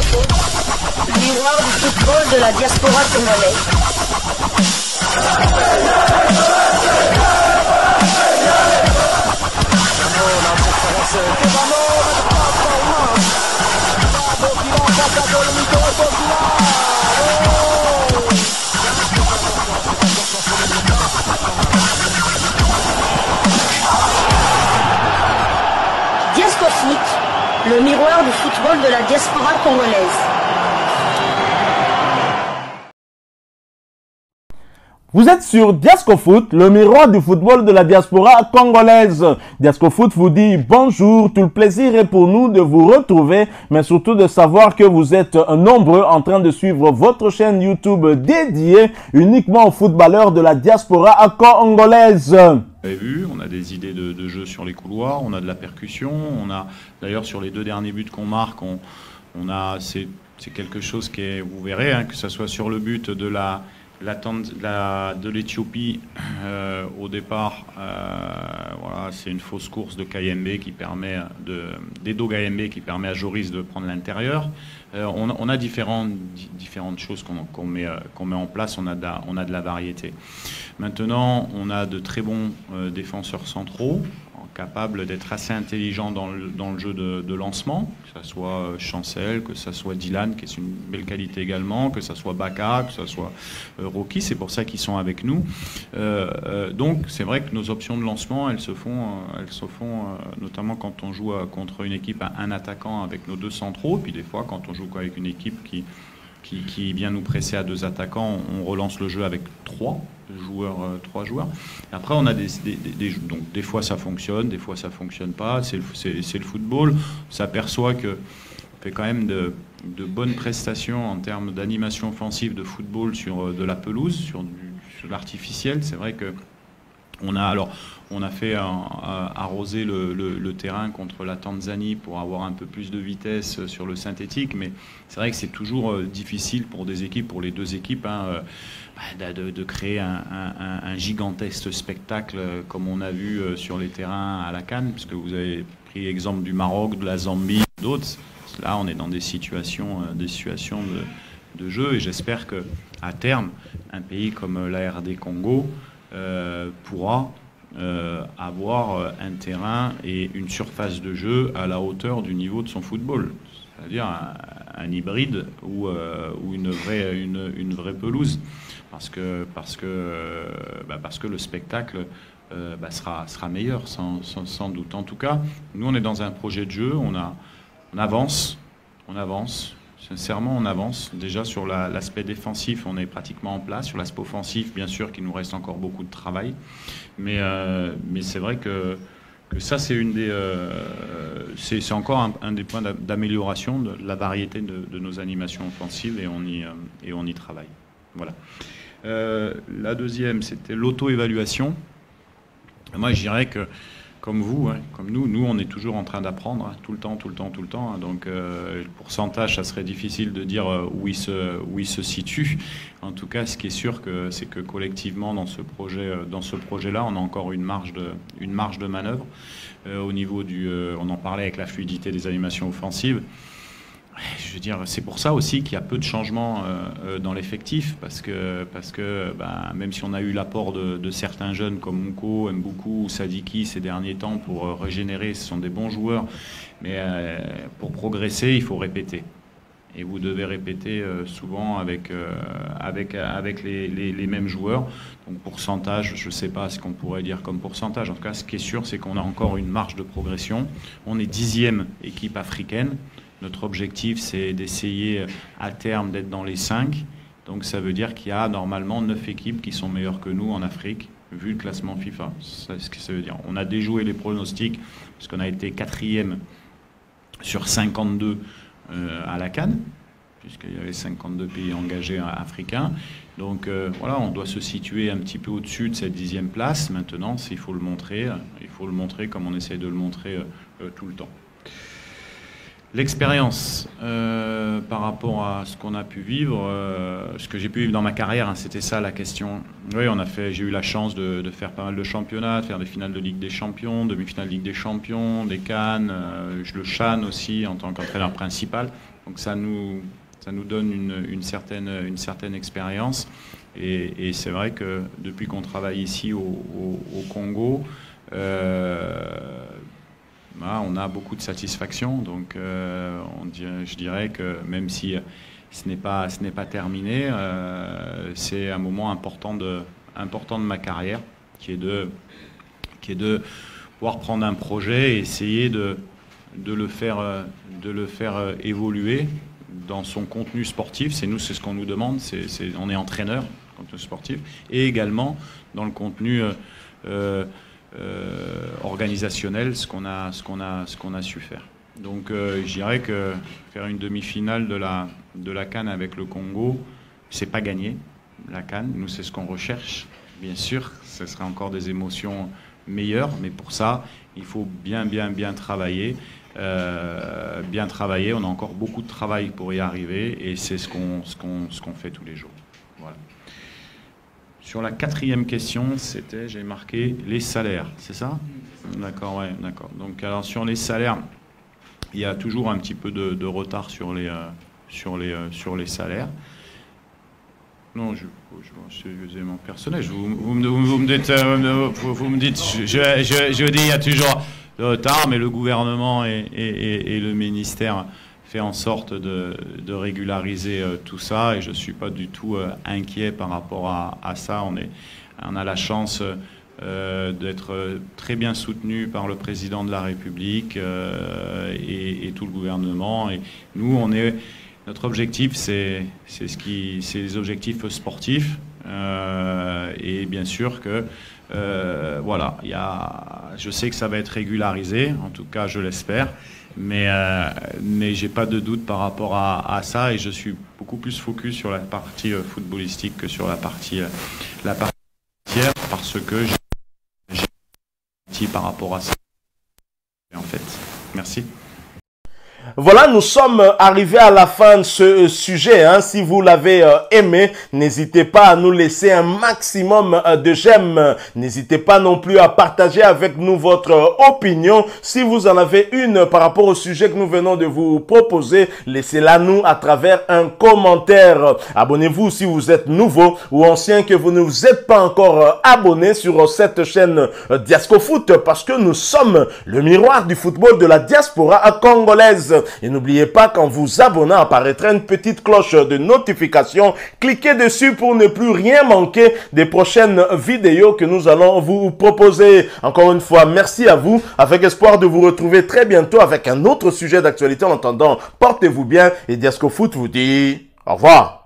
Foot, miroir du football de la diaspora congolaise. Foot, le miroir du football de la diaspora congolaise. Vous êtes sur Diasco Foot, le miroir du football de la diaspora congolaise. Diasco Foot vous dit bonjour, tout le plaisir est pour nous de vous retrouver, mais surtout de savoir que vous êtes nombreux en train de suivre votre chaîne YouTube dédiée uniquement aux footballeurs de la diaspora congolaise. Vous avez vu, on a des idées de, jeu sur les couloirs, on a de la percussion, on a d'ailleurs sur les deux derniers buts qu'on marque, on, a c'est c'est quelque chose qui est, vous verrez, hein, que ce soit sur le but de la la, Tanz- la- de l'Éthiopie euh, au départ, euh, voilà, c'est une fausse course de KMB qui permet de d'Edo KMB qui permet à Joris de prendre l'intérieur. Euh, on, a- différentes, di- différentes choses qu'on met, en place, on a, de la, variété. Maintenant, on a de très bons défenseurs centraux, capables d'être assez intelligents dans le, jeu de, lancement, que ce soit euh, Chancel, que ce soit Dylan, qui est une belle qualité également, que ce soit Baka, que ce soit euh, Rocky, c'est pour ça qu'ils sont avec nous. Euh, donc c'est vrai que nos options de lancement, elles se font, elles se font notamment quand on joue contre une équipe à un attaquant avec nos deux centraux, puis des fois quand on joue avec une équipe qui, qui, vient nous presser à deux attaquants, on relance le jeu avec trois joueurs, euh, trois joueurs. Après, on a des, donc des fois ça fonctionne, des fois ça fonctionne pas. C'est le, football. On s'aperçoit que on fait quand même de, de bonnes prestations en termes d'animation offensive de football sur euh, de la pelouse, sur l'artificiel. C'est vrai que on a fait un- arroser le, terrain contre la Tanzanie pour avoir un peu plus de vitesse sur le synthétique, mais c'est vrai que c'est toujours euh, difficile pour des équipes, pour les deux équipes, hein, euh, bah, de, créer un, gigantesque spectacle euh, comme on a vu euh, sur les terrains à la Cannes, puisque vous avez pris l'exemple du Maroc, de la Zambie, d'autres. Là, on est dans des situations, euh, de, jeu, et j'espère que à terme, un pays comme euh, la RD Congo euh, pourra euh, avoir euh, un terrain et une surface de jeu à la hauteur du niveau de son football. C'est-à-dire un, hybride ou, euh, une, vraie, pelouse. Parce que, parce que, euh, bah, parce que le spectacle euh, bah, sera, sera meilleur, sans, sans- doute. En tout cas, nous, on est dans un projet de jeu, on avance, on avance. Sincèrement, on avance. Déjà sur la- l'aspect défensif, on est pratiquement en place. Sur l'aspect offensif, bien sûr qu'il nous reste encore beaucoup de travail. Mais, euh, c'est vrai que, ça, euh, c'est encore un, des points d'a- d'amélioration de la variété de, nos animations offensives et on y, euh, et on y travaille. Voilà. La deuxième, c'était l'auto-évaluation. Moi, je dirais que, comme vous, hein, comme nous, nous, on est toujours en train d'apprendre, hein, tout le temps, tout le temps, tout le temps. hein. donc, euh, le pourcentage, ça serait difficile de dire euh, où il se, où il se situe. En tout cas, ce qui est sûr, que, c'est que collectivement, dans ce projet, euh, dans ce projet-là, on a encore une marge de, une marge de manœuvre. Euh, au niveau du, on en parlait avec la fluidité des animations offensives. Je veux dire, c'est pour ça aussi qu'il y a peu de changements euh, euh, dans l'effectif, parce que, parce que ben, même si on a eu l'apport de, certains jeunes comme Mouko, Mboukou ou Sadiki ces derniers temps pour euh, régénérer, ce sont des bons joueurs, mais pour progresser, il faut répéter. Et vous devez répéter souvent avec, avec, avec les- les mêmes joueurs. Donc pourcentage, je ne sais pas ce qu'on pourrait dire comme pourcentage. En tout cas, ce qui est sûr, c'est qu'on a encore une marge de progression. On est dixième équipe africaine. Notre objectif, c'est d'essayer à terme d'être dans les cinq. Donc ça veut dire qu'il y a normalement neuf équipes qui sont meilleures que nous en Afrique, vu le classement FIFA. C'est ce que ça veut dire. On a déjoué les pronostics, parce qu'on a été quatrième sur 52 euh, à la Cannes, puisqu'il y avait 52 pays engagés africains. Donc euh, voilà, on doit se situer un petit peu au-dessus de cette dixième place. Maintenant, il faut le montrer. euh, Il faut le montrer comme on essaie de le montrer tout le temps. L'expérience euh, par rapport à ce qu'on a pu vivre, euh, ce que j'ai pu vivre dans ma carrière, hein, c'était ça la question. Oui, on a fait, j'ai eu la chance de, faire pas mal de championnats, de faire des finales de Ligue des Champions, demi-finale de Ligue des Champions, des Cannes, euh, je le chane aussi en tant qu'entraîneur principal. Donc ça nous, ça nous donne une, certaine, une certaine expérience. Et, c'est vrai que depuis qu'on travaille ici au, Congo, on a beaucoup de satisfaction. Donc, euh, je dirais que même si ce n'est pas, terminé, euh, c'est un moment important de, ma carrière, qui est de, pouvoir prendre un projet et essayer de, le faire, faire évoluer dans son contenu sportif. C'est nous, c'est ce qu'on nous demande. On est entraîneur, contenu sportif, et également dans le contenu euh, euh, organisationnel ce qu'on a, a, a su faire. Donc euh, je dirais que faire une demi-finale de la, de la Cannes avec le Congo, c'est pas gagné. La Cannes, nous c'est ce qu'on recherche. Bien sûr, ce serait encore des émotions meilleures, mais pour ça, il faut bien, bien, bien travailler. Euh, bien travailler. On a encore beaucoup de travail pour y arriver et c'est ce qu'on ce ce qu'on fait tous les jours. Sur la quatrième question, c'était, j'ai marqué les salaires, c'est ça? D'accord, ouais, d'accord. Donc, alors sur les salaires, il y a toujours un petit peu de, retard sur les, euh, sur, les, euh, sur les salaires. Non, je, je, je, mon personnage. Vous, vous, me dites, vous, me dites, je, dis, il y a toujours de retard, mais le gouvernement et le ministère fait en sorte de, régulariser euh, tout ça et je ne suis pas du tout euh, inquiet par rapport à, ça. On, est, on a la chance euh, d'être très bien soutenu par le président de la République et, tout le gouvernement. Et nous, on est, notre objectif, c'est ce qui, les objectifs sportifs. et bien sûr que voilà, y a, je sais que ça va être régularisé, en tout cas je l'espère. Mais, euh, mais j'ai pas de doute par rapport à, ça et je suis beaucoup plus focus sur la partie euh, footballistique que sur la partie, euh, la partie parce que j'ai par rapport à ça. En fait, merci. Voilà, nous sommes arrivés à la fin de ce euh, sujet. Hein. Si vous l'avez euh, aimé, n'hésitez pas à nous laisser un maximum euh, de j'aime. N'hésitez pas non plus à partager avec nous votre opinion. Si vous en avez une par rapport au sujet que nous venons de vous proposer, laissez-la nous à travers un commentaire. Abonnez-vous si vous êtes nouveau ou ancien que vous ne vous êtes pas encore abonné sur cette chaîne Diasco Foot parce que nous sommes le miroir du football de la diaspora congolaise. Et n'oubliez pas qu'en vous abonnant apparaîtra une petite cloche de notification. Cliquez dessus pour ne plus rien manquer des prochaines vidéos que nous allons vous proposer. Encore une fois, merci à vous. Avec espoir de vous retrouver très bientôt avec un autre sujet d'actualité. En attendant, portez-vous bien et Diasco Foot vous dit au revoir.